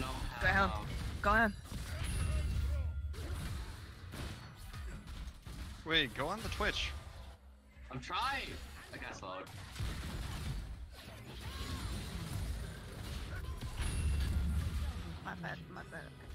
Go ahead. Um, go on. Wait, go on the Twitch. I'm trying. I got slowed. My bad, my bad.